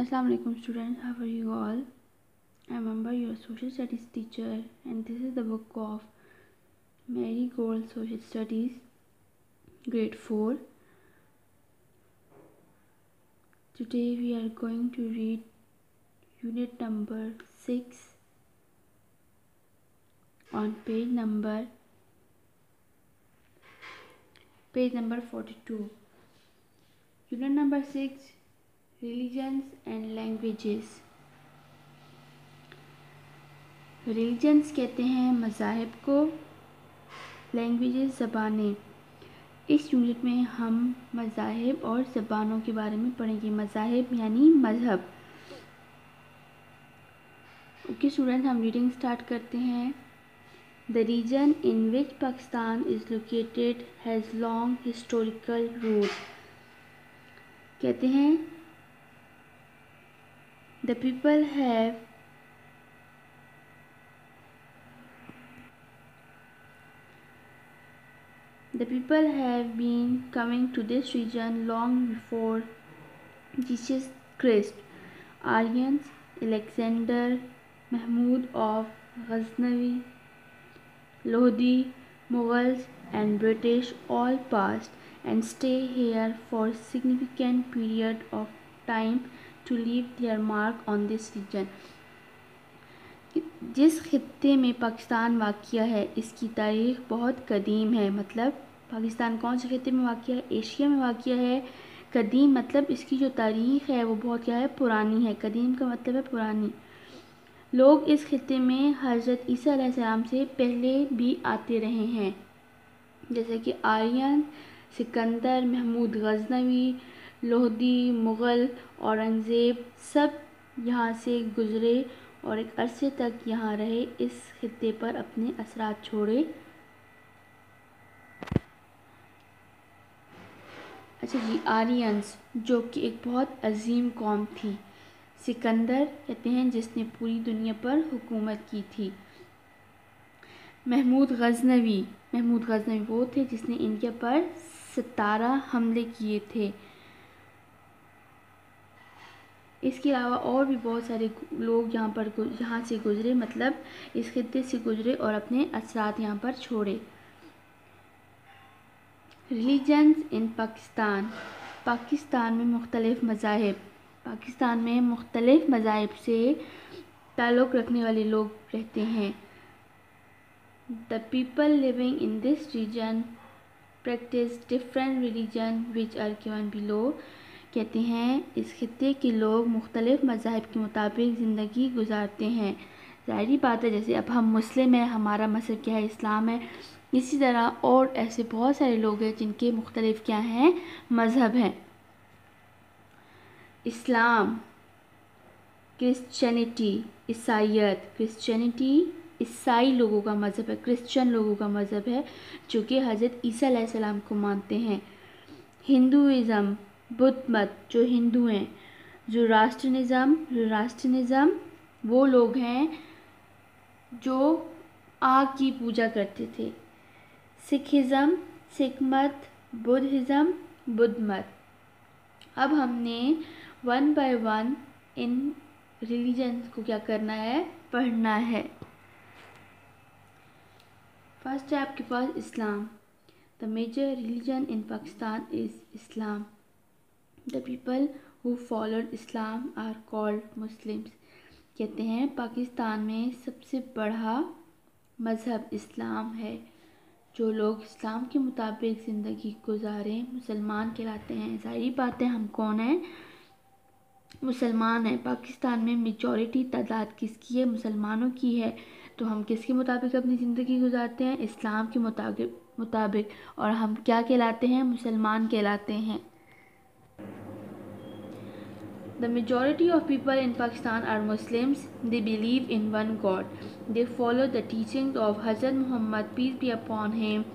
Assalamu alaikum students, how are you all? I remember your social studies teacher and this is the book of Mary Gold Social Studies grade 4. Today we are going to read unit number 6 on page number page number 42 unit number 6 religions and languages. Religions कहते हैं मज़ाहब को languages ज़बानें। इस unit में हम मज़ाहब और ज़बानों के बारे में पढ़ेंगे। मज़ाहब यानी मज़हब। ओके स्टूडेंट हम रीडिंग स्टार्ट करते हैं। The region in which Pakistan is located has long historical root कहते हैं the people have the people have been coming to this region long before Jesus Christ. Aryans, Alexander, Mahmud of Ghaznavi, Lodi, Mughals and British all passed and stay here for significant period of time to leave their mark on this region जिस खत्े में पाकिस्तान वाक़ है, इसकी तारीख़ बहुत कदीम है। मतलब पाकिस्तान कौन से खत्े में वाक़ है? एशिया में वाक़ है। कदीम मतलब इसकी जो तारीख़ है, वो बहुत क्या है? पुरानी है। कदीम का मतलब है पुरानी। लोग इस खत्े में हज़रत ईसा से पहले भी आते रहे हैं। जैसे कि आर्यन, सिकंदर, महमूद गजनवी लोहदी, मुग़ल, औरंगज़ेब सब यहाँ से गुज़रे और एक अरसे तक यहाँ रहे। इस खत्े पर अपने असरात छोड़े। अच्छा जी, आरियंस, जो कि एक बहुत अजीम कौम थी। सिकंदर कहते हैं, जिसने पूरी दुनिया पर हुकूमत की थी। महमूद गजनवी महमूद गजनवी वो थे जिसने इंडिया पर सतारह हमले किए थे। इसके अलावा और भी बहुत सारे लोग यहाँ पर यहाँ से गुज़रे मतलब इस खत्े से गुज़रे और अपने असरात यहाँ पर छोड़े। रिलीजन्स इन पाकिस्तान पाकिस्तान में मुख्तलिफ़ मज़ाहब। पाकिस्तान में मुख्तलिफ़ मज़ाहब से ताल्लुक़ रखने वाले लोग रहते हैं। The people living in this region practice different religion which are given below कहते हैं, इस खत्े के लोग मुख्तलिफ़ मज़ाहब के मुताबिक ज़िंदगी गुजारते हैं। ज़ाहरी बात है, जैसे अब हम मुस्लिम हैं, हमारा मसहब क्या है? इस्लाम है। इसी तरह और ऐसे बहुत सारे लोग हैं, जिनके मुख्तलिफ़ क्या हैं? मज़हब हैं। इस्लाम क्रिश्चनिटी ईसाइत क्रिश्चनिटी ईसाई लोगों का मज़हब है। क्रिश्चियन लोगों का मज़हब है, जो कि हज़रत ईसा सलाम को मानते हैं। हिंदुज़म बुद्ध मत, जो हिंदू हैं, जो राष्ट्र निज़म, जो राष्ट्र निज़म, वो लोग हैं जो आग की पूजा करते थे। सिखिज़म सिख मत बुद्धिज़म बुद्ध मत। अब हमने वन बाय वन इन रिलीजन को क्या करना है? पढ़ना है। फ़र्स्ट है आपके पास Islam. The major religion in Pakistan is Islam. The people who followed Islam are called Muslims कहते हैं, पाकिस्तान में सबसे बड़ा मज़हब इस्लाम है। जो लोग इस्लाम के मुताबिक ज़िंदगी गुजारें, मुसलमान कहलाते हैं। सारी बातें हम कौन हैं? मुसलमान हैं। पाकिस्तान में मेजॉरिटी तादाद किसकी है? मुसलमानों की है। तो हम किसके मुताबिक अपनी ज़िंदगी गुजारते हैं? इस्लाम के मुताबिक मुताबिक। और हम क्या कहलाते हैं? मुसलमान कहलाते हैं। The majority of people in Pakistan are Muslims. They believe in one God. They follow the teachings of Hazrat Muhammad, peace be upon him,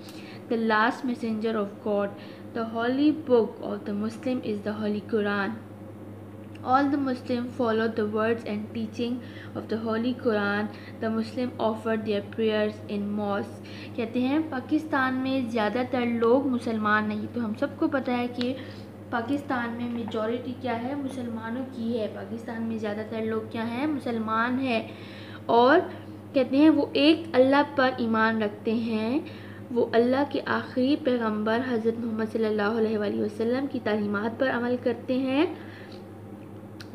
the last messenger of God. The holy book of the Muslim is the Holy Quran. All the Muslims follow the words and teaching of the Holy Quran. The Muslim offer their prayers in mosques. कहते हैं पाकिस्तान में ज़्यादातर लोग मुसलमान नहीं तो हम सबको पता है कि पाकिस्तान में मेजॉरिटी क्या है? मुसलमानों की है। पाकिस्तान में ज़्यादातर लोग क्या हैं? मुसलमान हैं। और कहते हैं, वो एक अल्लाह पर ईमान रखते हैं। वो अल्लाह के आखिरी पैगंबर हज़रत मोहम्मद सल्लल्लाहु अलैहि वसल्लम की तालीमात पर अमल करते हैं।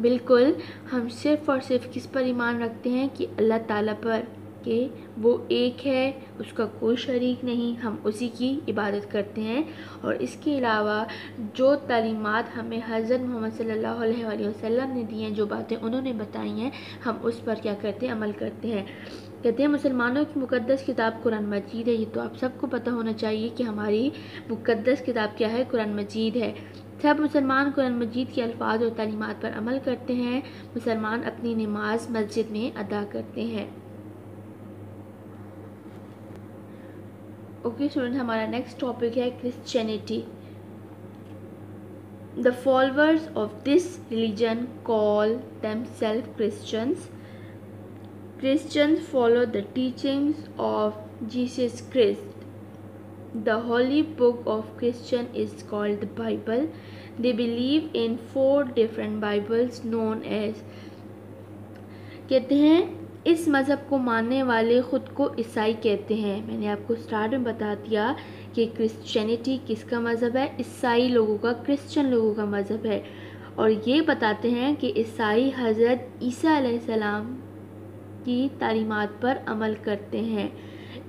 बिल्कुल, हम सिर्फ़ और सिर्फ़ किस पर ईमान रखते हैं? कि अल्लाह ताला पर। कि वो एक है, उसका कोई शरीक नहीं, हम उसी की इबादत करते हैं। और इसके अलावा जो तालीमात हमें हज़रत मोहम्मद सल्लल्लाहु अलैहि वसल्लम ने दी हैं, जो बातें उन्होंने बताई हैं, हम उस पर क्या करते हैं, अमल करते हैं। कहते हैं, मुसलमानों की मुकद्दस किताब कुरान मजीद है। ये तो आप सबको पता होना चाहिए कि हमारी मुकद्दस किताब क्या है, कुरान मजीद है। सब मुसलमान कुरान मजीद के अल्फाज और तालीमत पर अमल करते हैं। मुसलमान अपनी नमाज़ मस्जिद में अदा करते हैं। ओके स्टूडेंट हमारा नेक्स्ट टॉपिक है Christianity the followers of this religion call them self Christians Christians follow the teachings of Jesus Christ the holy book of Christian is called Bible they believe in four different Bibles known as कहते हैं इस मज़हब को मानने वाले ख़ुद को ईसाई कहते हैं। मैंने आपको स्टार्ट में बता दिया कि क्रिश्चियनिटी किसका मज़हब है? ईसाई लोगों का क्रिश्चियन लोगों का मज़हब है। और ये बताते हैं कि ईसाई हज़रत ईसा सलाम की तालीमत पर अमल करते हैं।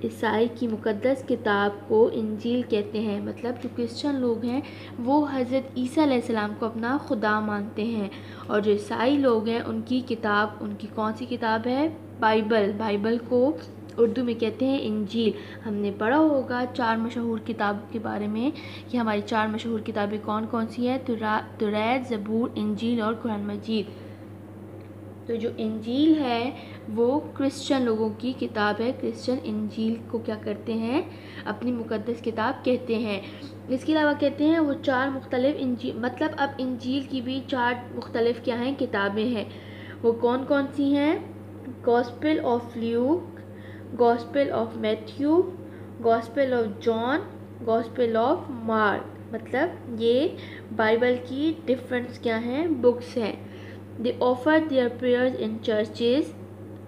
ईसाई की मुकद्दस किताब को इंजील कहते हैं मतलब जो क्रिश्चियन लोग हैं, वो हज़रत ईसा सलाम को अपना खुदा मानते हैं। और जो ईसाई लोग हैं, उनकी किताब, उनकी कौन सी किताब है? बाइबल बाइबल को उर्दू में कहते हैं इंजील। हमने पढ़ा होगा चार मशहूर किताब के बारे में कि हमारी चार मशहूर किताबें कौन कौन सी हैं? तुरैत ज़बूर, इंजील और कुरान मजीद। तो जो इंजील है, वो क्रिश्चियन लोगों की किताब है। क्रिश्चियन इंजील को क्या करते हैं? अपनी मुकद्दस किताब कहते हैं। इसके अलावा कहते हैं वो चार मुख्तलिफ़ इंजील मतलब अब इंजील की भी चार मुख्तलिफ़ क्या हैं? किताबें हैं। वो कौन कौन सी हैं? gospel of Luke gospel of Matthew gospel of John gospel of Mark मतलब ये बाइबल की डिफरेंस क्या हैं? बुक्स हैं. They offer their prayers in churches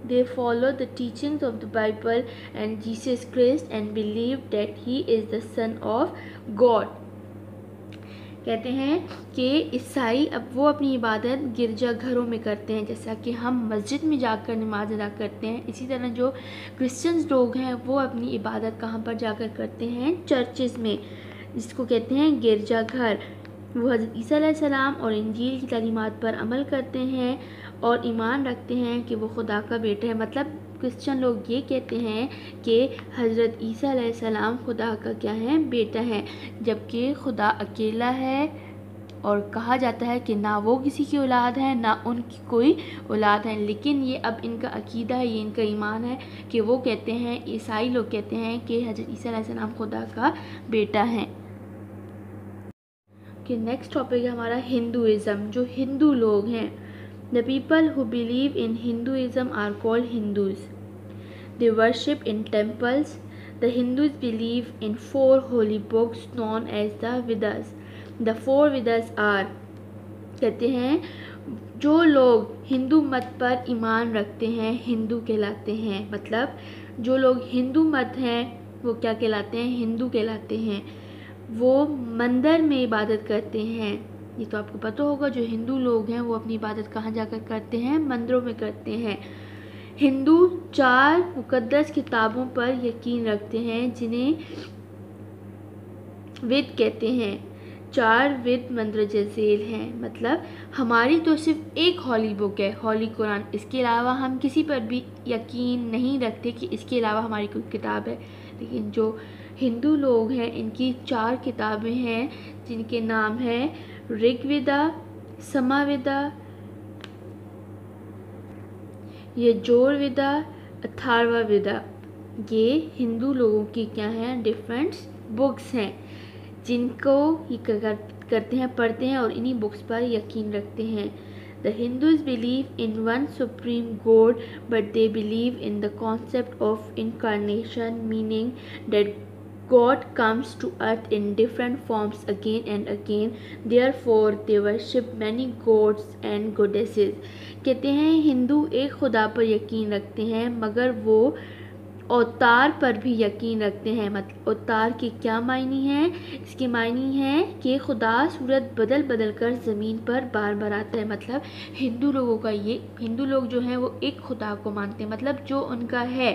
they follow the teachings of the Bible and Jesus Christ and believe that he is the son of God कहते हैं कि ईसाई अब वो अपनी इबादत गिरजा घरों में करते हैं, जैसा कि हम मस्जिद में जाकर नमाज़ अदा करते हैं। इसी तरह जो क्रिश्चियंस लोग हैं, वो अपनी इबादत कहाँ पर जाकर करते हैं? चर्चेज़ में, जिसको कहते हैं गिरजा घर। वो हज़रत ईसा सलाम और इंजील की तलीमत पर अमल करते हैं और ईमान रखते हैं कि वो खुदा का बेटा है। मतलब क्रिश्चियन लोग ये कहते हैं कि हज़रत ईसा सलाम खुदा का क्या है? बेटा है। जबकि खुदा अकेला है और कहा जाता है कि ना वो किसी की औलाद है, ना उनकी कोई औलाद है। लेकिन ये अब इनका अकीदा है, ये इनका ईमान है कि वो कहते हैं, ईसाई लोग कहते हैं कि हज़रत ईसा सलाम खुदा का बेटा है। कि नेक्स्ट टॉपिक है हमारा हिंदुज़म जो हिंदू लोग हैं। The people who believe in Hinduism are called Hindus they worship in temples the Hindus believe in four holy books known as the Vedas the four Vedas are कहते हैं, जो लोग हिंदू मत पर ईमान रखते हैं, हिंदू कहलाते हैं। मतलब जो लोग हिंदू मत हैं, वो क्या कहलाते हैं? हिंदू कहलाते हैं। वो मंदिर में इबादत करते हैं। ये तो आपको पता होगा, जो हिंदू लोग हैं, वो अपनी इबादत कहाँ जाकर करते हैं? मंदिरों में करते हैं। हिंदू चार मुकद्दस किताबों पर यकीन रखते हैं, जिन्हें वेद कहते हैं। चार वेद मंत्र जैसेल हैं मतलब हमारी तो सिर्फ़ एक हॉली बुक है, हॉली कुरान। इसके अलावा हम किसी पर भी यकीन नहीं रखते कि इसके अलावा हमारी कोई किताब है। लेकिन जो हिंदू लोग हैं, इनकी चार किताबें हैं, जिनके नाम हैं ऋग्वेदा, समावेदा यजोरवेदा अथार्ववेदा ये हिंदू लोगों की क्या हैं? डिफरेंट बुक्स हैं। जिनको ये कर, करते हैं पढ़ते हैं और इन्हीं बुक्स पर यकीन रखते हैं। The Hindus believe in one supreme god but they believe in the concept of incarnation meaning that God comes to earth in different forms again and again. Therefore, they worship many gods and goddesses. कहते हैं हिंदू एक खुदा पर यकीन रखते हैं मगर वो अवतार पर भी यकीन रखते हैं मतलब अवतार के क्या मायने हैं इसके मायने हैं कि खुदा सूरत बदल बदल कर ज़मीन पर बार बार आता है मतलब हिंदू लोगों का ये हिंदू लोग जो हैं वो एक खुदा को मानते हैं मतलब जो उनका है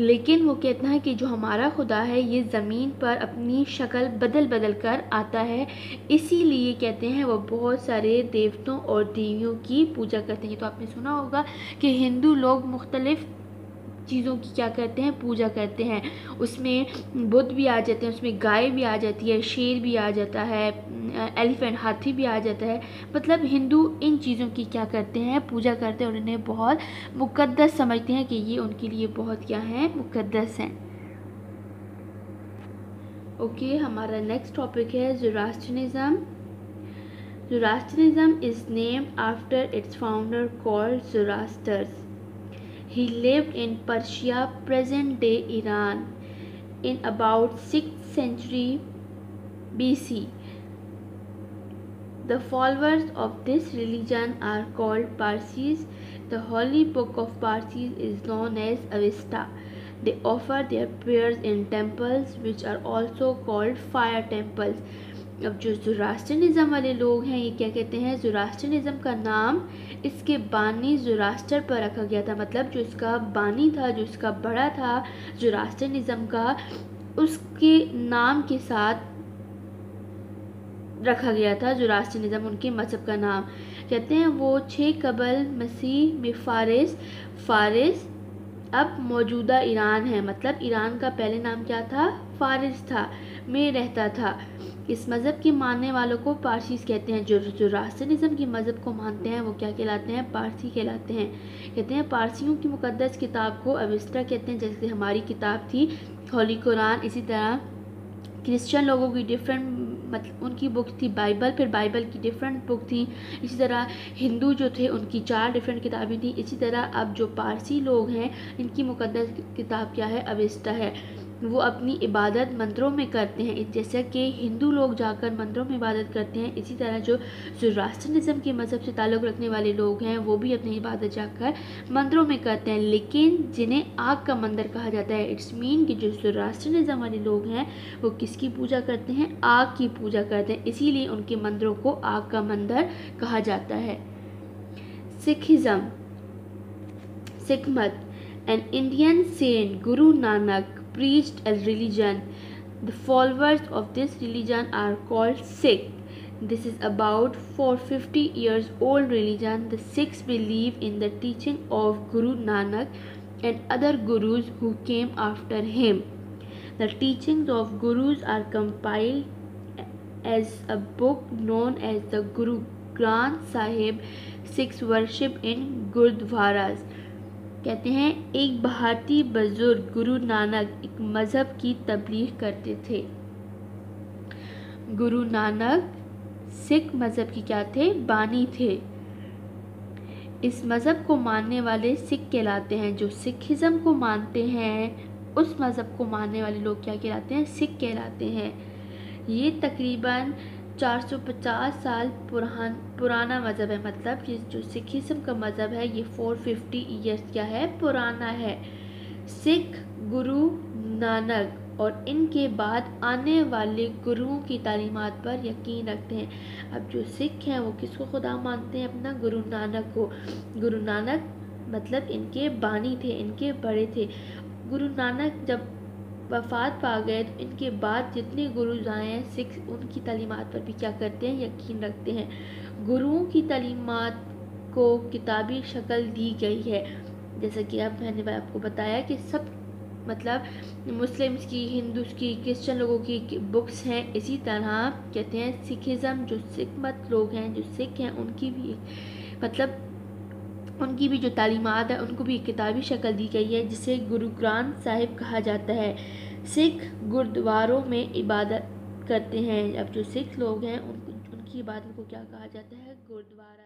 लेकिन वो कहता है कि जो हमारा खुदा है, ये ज़मीन पर अपनी शक्ल बदल बदल कर आता है। इसीलिए कहते हैं वो बहुत सारे देवतों और देवियों की पूजा करते हैं। तो आपने सुना होगा कि हिंदू लोग मुख्तलिफ़ चीज़ों की क्या करते हैं, पूजा करते हैं। उसमें बुद्ध भी आ जाते हैं, उसमें गाय भी आ जाती है, शेर भी आ जाता है एलिफेंट हाथी भी आ जाता है। मतलब हिंदू इन चीज़ों की क्या करते हैं, पूजा करते हैं और इन्हें बहुत मुकद्दस समझते हैं कि ये उनके लिए बहुत क्या है, मुकद्दस हैं। ओके, हमारा नेक्स्ट टॉपिक है Zoroastrianism Zoroastrianism is named after its founder called Zoroasters He lived in Persia, present day Iran, in about 6th century BC. The followers of this religion are called Parsis. The holy book of Parsis is known as Avesta. They offer their prayers in temples which are also called fire temples. अब जो जोरास्टनिज़म वाले लोग हैं ये क्या कहते हैं जोरास्टनिज़म का नाम इसके बानी जोरास्टर पर रखा गया था मतलब जो इसका बानी था, जो इसका बड़ा था जोरास्टनिज़म का, उसके नाम के साथ रखा गया था जोरास्टनिज़म उनके मज़हब का नाम। कहते हैं वो छः कबल मसीह में फ़ारिस फ़ारिस अब मौजूदा ईरान है। मतलब ईरान का पहले नाम क्या था? फ़ारिस था। में रहता था। इस मज़हब के मानने वालों को पारसीस कहते हैं। जो जो रास्टनिज़म के मज़हब को मानते हैं, वो क्या कहलाते हैं? पारसी कहलाते हैं। कहते हैं, पारसियों की मुकदस किताब को अविस्टा कहते हैं, जैसे हमारी किताब थी, होली कुरान। इसी तरह क्रिश्चियन लोगों की डिफरेंट मतलब उनकी बुक थी बाइबल फिर बाइबल की डिफरेंट बुक थी। इसी तरह हिंदू जो थे, उनकी चार डिफरेंट किताबें थी। इसी तरह अब जो पारसी लोग हैं, इनकी मुकदस किताब क्या है? अविस्टा है। वो अपनी इबादत मंदिरों में करते हैं। जैसे कि हिंदू लोग जाकर मंदिरों में इबादत करते हैं, इसी तरह जो जोरास्टनिज़म के मज़हब से ताल्लुक़ रखने वाले लोग हैं, वो भी अपनी इबादत जाकर मंदिरों में करते हैं। लेकिन जिन्हें आग का मंदिर कहा जाता है, इट्स मीन कि जो जोरास्टनिज़म वाले लोग हैं, वो किसकी पूजा करते हैं? आग की पूजा करते हैं। इसीलिए उनके मंदिरों को आग का मंदिर कहा जाता है। सिखिज़म सिख मत an Indian Saint Guru Nanak preached a religion. The followers of this religion are called Sikh. This is about 450 years old religion. The Sikhs believe in the teaching of Guru Nanak and other gurus who came after him. The teachings of gurus are compiled as a book known as the Guru Granth Sahib. Sikhs worship in Gurdwaras. कहते हैं, एक भारतीय बुज़ुर्ग गुरु नानक एक मज़हब की तबलीग करते थे। गुरु नानक सिख मज़हब की क्या थे? बानी थे। इस मज़हब को मानने वाले सिख कहलाते हैं। जो सिखिज़म को मानते हैं, उस मज़हब को मानने वाले लोग क्या कहलाते हैं? सिख कहलाते हैं। ये तकरीबन 450 साल पुरान, पुराना मज़हब है। मतलब ये जो सिखिज़म का मज़हब है, ये 450 ईयर्स क्या है, पुराना है। सिख गुरु नानक और इनके बाद आने वाले गुरुओं की तालीमत पर यकीन रखते हैं। अब जो सिख हैं, वो किसको खुदा मानते हैं? अपना गुरु नानक को। गुरु नानक मतलब इनके बानी थे, इनके बड़े थे। गुरु नानक जब वफ़ात पा गए तो इनके बाद जितने गुरु हैं सिख उनकी तालीमत पर भी क्या करते हैं? यकीन रखते हैं। गुरुओं की तलीमत को किताबी शक्ल दी गई है। जैसा कि अब मैंने आपको बताया कि सब मतलब मुस्लिम्स की, हिंदूस की क्रिश्चन लोगों की बुक्स हैं। इसी तरह कहते हैं, सिखिज़म, जो सिख मत लोग हैं, जो सिख हैं, उनकी भी मतलब उनकी भी जो तालीमत है उनको भी एक किताबी शक्ल दी गई है जिसे गुरु ग्रंथ साहिब कहा जाता है। सिख गुरुद्वारों में इबादत करते हैं। अब जो सिख लोग हैं उन, उनकी इबादत को क्या कहा जाता है? गुरुद्वारा।